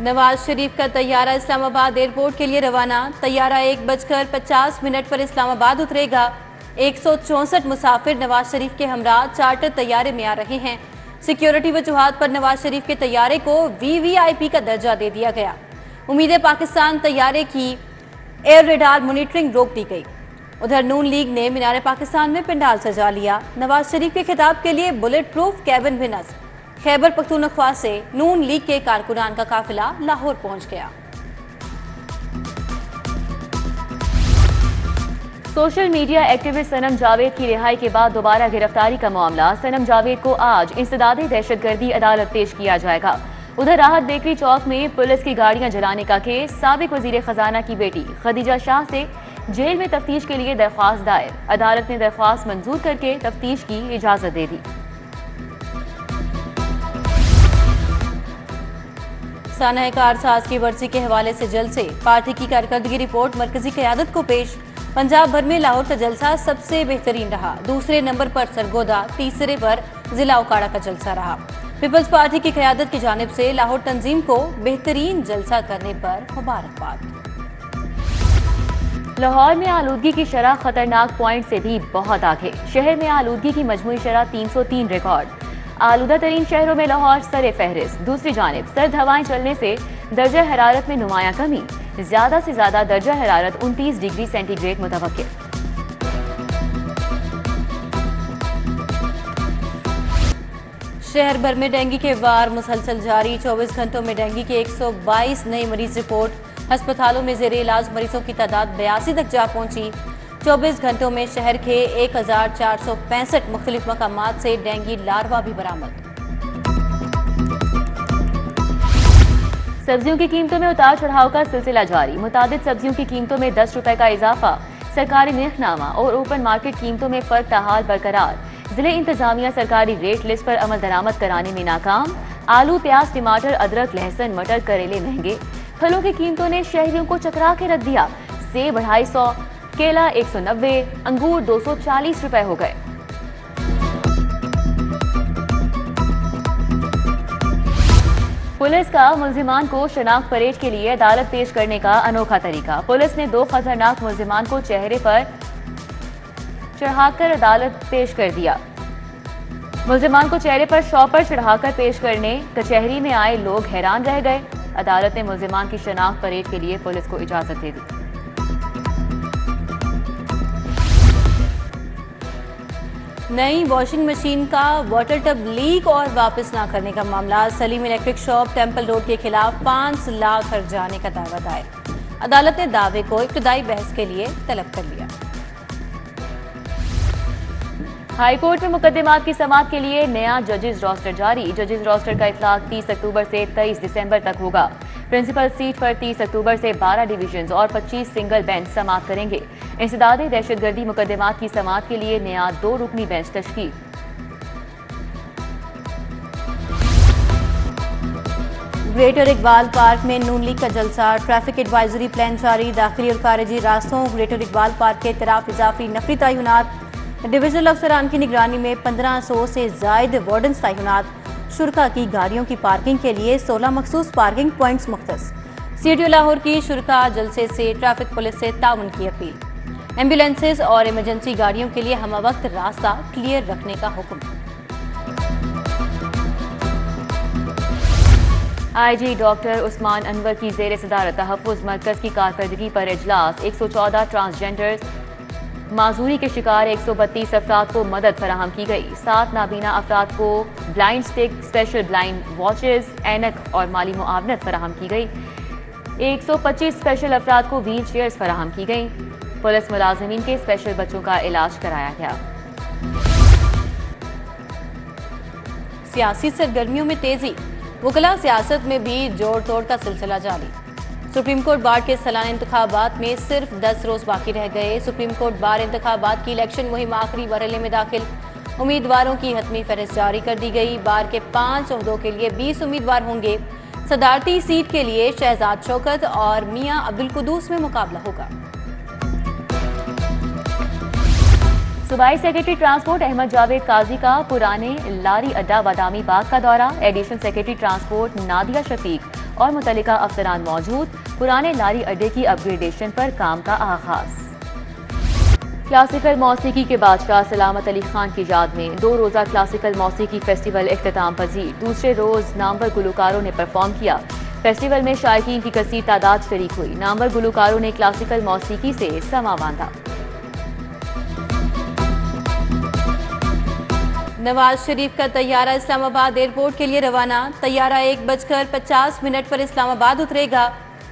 नवाज़ शरीफ का तैयारा इस्लामाबाद एयरपोर्ट के लिए रवाना। तैयारा एक बजकर पचास मिनट पर इस्लामाबाद उतरेगा। एक मुसाफिर नवाज़ शरीफ के हमरा चार्टर तैयारे में आ रहे हैं। सिक्योरिटी वजूहत पर नवाज़ शरीफ के तैयारे को वीवीआईपी का दर्जा दे दिया गया। उम्मीद पाकिस्तान तैयारे की एयर रेडार मॉनिटरिंग रोक दी गई। उधर नून लीग ने मीनार पाकिस्तान में पंडाल सजा लिया। नवाज़ शरीफ के खिताब के लिए बुलेट प्रूफ कैबिन भी नस्ब खैबर पख्तूनख्वा से नून लीग के कारकुनान का काफिला लाहौर पहुँच गया। Social media activist Sanam Javed की रिहाई के बाद दोबारा गिरफ्तारी का मामला। सनम जावेद को आज इंसदादी दहशतगर्दी अदालत पेश किया जाएगा। उधर राहत बेकरी चौक में पुलिस की गाड़ियाँ जलाने का केस, सबक वज़ीर खजाना की बेटी खदीजा शाह से जेल में तफ्तीश के लिए दरख्वास्त दायर। अदालत ने दरख्वास्त मंजूर करके तफ्तीश की इजाज़त दे दी। साना कारसाज की वर्सी के हवाले से जलसे पार्टी की कारकर्दगी रिपोर्ट, मरकजी क्यादत को पेश। पंजाब भर में लाहौर का जलसा सबसे बेहतरीन रहा। दूसरे नंबर पर सरगोदा, तीसरे पर जिला उकाड़ा का जलसा रहा। पीपल्स पार्टी की क्यादत की जानब से लाहौर तंजीम को बेहतरीन जलसा करने पर मुबारकबाद। लाहौर में आलूदगी की शरह खतरनाक पॉइंट से भी बहुत आगे। शहर में आलूदगी की मजमू शरह 303 रिकॉर्ड। आलूदा तरीन शहरों में लाहौर सर फहरिस्त। दूसरी जानब, सर्द हवाएँ चलने से दर्जा हरारत में नुमाया कमी। ज़्यादा से ज़्यादा दर्जा हरारत 29 डिग्री सेंटीग्रेड मुतव शहर भर में डेंगू के वार मुसलसल जारी। 24 घंटों में डेंगू के 122 नए मरीज़ रिपोर्ट। अस्पतालों में जेर इलाज मरीजों की तादाद बयासी तक जा पहुँची। 24 घंटों में शहर के एक हज़ार चार सौ पैंसठ मुख्तलिफ़ मकाम से डेंगू लार्वा भी बरामद। सब्जियों की कीमतों में उतार चढ़ाव का सिलसिला जारी। मुताद सब्जियों की कीमतों में दस रुपए का इजाफा, सरकारी निर्खनामा और ओपन मार्केट कीमतों में फ़र्क तहाल बरकरार। ज़िले इंतजामिया सरकारी रेट लिस्ट पर अमल दरामद कराने में नाकाम। आलू, प्याज, टमाटर, अदरक, लहसुन, मटर, करेले महँगे। फलों की कीमतों ने शहरियों को चकरा के रख दिया। सेब अढ़ाई सौ केला एक सौ नब्बे, अंगूर दो सौ चालीस रुपए हो गए। पुलिस का मुलजिमान को शनाख्त परेड के लिए अदालत पेश करने का अनोखा तरीका। पुलिस ने दो खतरनाक मुलजिमान को चेहरे पर चढ़ाकर अदालत पेश कर दिया। मुलजिमान को चेहरे पर शॉपर चढ़ाकर पेश करने, कचहरी में आए लोग हैरान रह गए। अदालत ने मुलजिमान की शनाख्त परेड के लिए पुलिस को इजाज़त दे दी। नई वॉशिंग मशीन का वाटर टब लीक और वापस ना करने का मामला। Salim electric shop temple road के खिलाफ पाँच लाख जाने का दावा दायर। अदालत ने दावे को इब्तदाई बहस के लिए तलब कर लिया। हाईकोर्ट में मुकदमात की समात के लिए नया जजेस रोस्टर जारी। जजेस रोस्टर का इतलाक 30 अक्टूबर से 23 दिसंबर तक होगा। प्रिंसिपल सीट पर 30 अक्टूबर से 12 डिवीज़न और 25 सिंगल बेंच समाप्त करेंगे। इंसदाद दहशतगर्दी मुकदमा की समाप्त के लिए नया दो रुकनी बेंच तश्कील। ग्रेटर इकबाल पार्क में नून लीग का जलसा ट्रैफ़िक एडवाइजरी प्लान जारी, दाखिली और खारजी रास्तों, ग्रेटर इकबाल पार्क के तरफ़ इजाफी नफरी तयनत डिविजनल अफसरान की निगरानी में 1500 से जायद वार्डन तयनत शुरा की गाड़ियों की पार्किंग के लिए 16 मखसूस पार्किंग पॉइंट्स मुख्त सी लाहौर की शुरा जलसे से ट्रैफ़िक पुलिस से ताउन की अपील। एम्बुलेंसेज और इमरजेंसी गाड़ियों के लिए हम वक्त रास्ता क्लियर रखने का हुक्म। आईजी डॉक्टर उस्मान अनवर की जेर सदारत तहफ़ मरकज की कारकर्दगी पर इजलास। 114 ट्रांसजेंडर्स माजूरी के शिकार एक सौ बत्तीस अफराद को मदद फराहम की गई। सात नाबीना अफराद को blind stick, special blind watches एनक और माली मुआवनत फराहम की गई। एक सौ पच्चीस स्पेशल अफराद को व्हील चेयर्स फराहम की गई। पुलिस मुलाजमीन के स्पेशल बच्चों का इलाज कराया गया। सियासी सरगर्मियों में तेज़ी। वकला सियासत में भी जोड़ तोड़ का सिलसिला जारी। सुप्रीम कोर्ट बार के सालाना इंतबात में सिर्फ़ दस रोज बाकी रह गए। सुप्रीम कोर्ट बार इंतबात की इलेक्शन मुहिम आखिरी मरहले में दाखिल। उम्मीदवारों की हतमी फहरिस्त जारी कर दी गई। बार के पाँच अहदों के लिए बीस उम्मीदवार होंगे। सदारती सीट के लिए शहजाद शौकत और मियाँ अब्दुल कुदूस में मुकाबला होगा। सूबाई सेक्रेटरी ट्रांसपोर्ट अहमद जावेद काजी का पुराने लारी अड्डा बादामी बाग का दौरा। Additional secretary transport Nadia Shafiq और मुतलिका अफसरान मौजूद। पुराने लारी अड्डे की अपग्रेडेशन पर काम का आगाज़। क्लासिकल मौसीकी के बादशाह सलामत अली खान की याद में दो रोज़ा क्लासिकल मौसीकी फेस्टिवल अख्ताम पजीर दूसरे रोज़ नामवर गुलकारों ने परफॉर्म किया। फेस्टिवल में शायकीन की कसीर तादाद शरीक हुई। नामवर गुलकारों ने क्लासिकल मौसीकी से समा बांधा। नवाज़ शरीफ का तैयारा इस्लामाबाद एयरपोर्ट के लिए रवाना। तैयारा एक बजकर पचास मिनट पर इस्लामाबाद उतरेगा।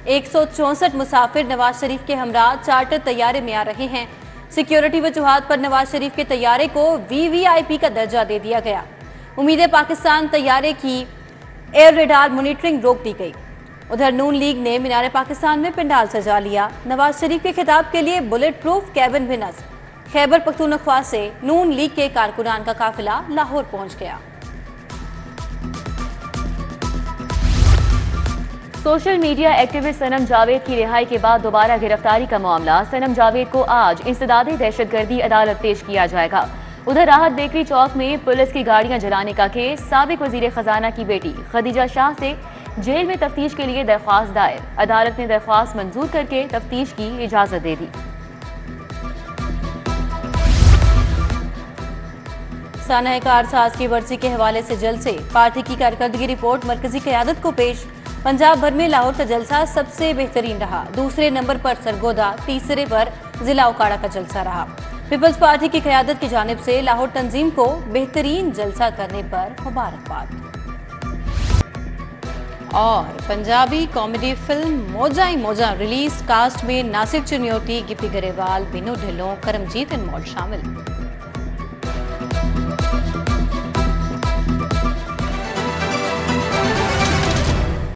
एक मुसाफिर नवाज़ शरीफ के हमरा चार्टर तैयारे में आ रहे हैं। सिक्योरिटी वजूहत पर नवाज़ शरीफ के तैयारे को वीवीआईपी का दर्जा दे दिया गया। उम्मीद पाकिस्तान तैयारे की एयर रेडार मॉनिटरिंग रोक दी गई। उधर नून लीग ने मीनार पाकिस्तान में पंडाल सजा लिया। नवाज़ शरीफ के खिताब के लिए बुलेट प्रूफ कैबिन भी नस्ब खैबर पख्तूनख्वा से नून लीग के कारकुनान का काफिला लाहौर पहुँच गया। Social media activist Sanam Javed की रिहाई के बाद दोबारा गिरफ्तारी का मामला। सनम जावेद को आज इंसदादी दहशतगर्दी अदालत पेश किया जाएगा। उधर राहत बेकरी चौक में पुलिस की गाड़ियाँ जलाने का केस, सबक वज़ीर खजाना की बेटी खदीजा शाह से जेल में तफ्तीश के लिए दरख्वास्त दायर। अदालत ने दरख्वास्त मंजूर करके तफ्तीश की इजाज़त दे दी। साना कारसाज की वर्सी के हवाले से जल से। पार्टी की कारकर्दगी रिपोर्ट, मरकजी क्यादत को पेश। पंजाब भर में लाहौर का जलसा सबसे बेहतरीन रहा। दूसरे नंबर पर सरगोदा, तीसरे पर जिला उकाड़ा का जलसा रहा। पीपल्स पार्टी की क्यादत की जानब से लाहौर तंजीम को बेहतरीन जलसा करने पर मुबारकबाद। और पंजाबी कॉमेडी फ़िल्म मोजा ही मोजा रिलीज़ कास्ट में नासिर चुनियोती गिपी गरेवाल, बिनू ढिल्लों, करमजीत अनमोल शामिल।